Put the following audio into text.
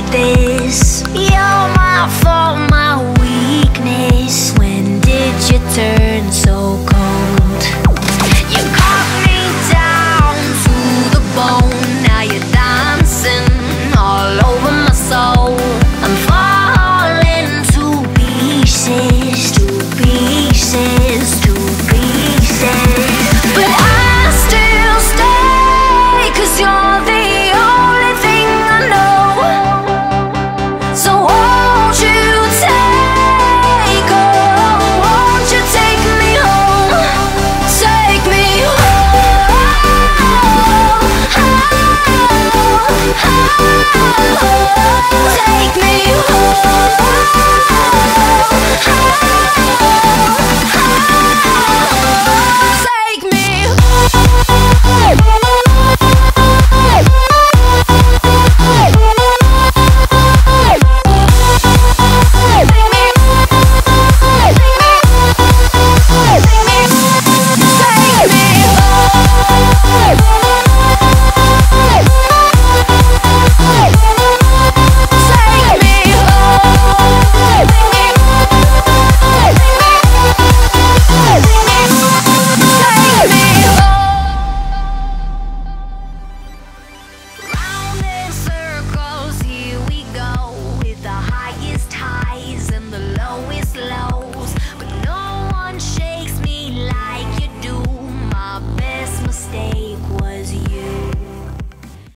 need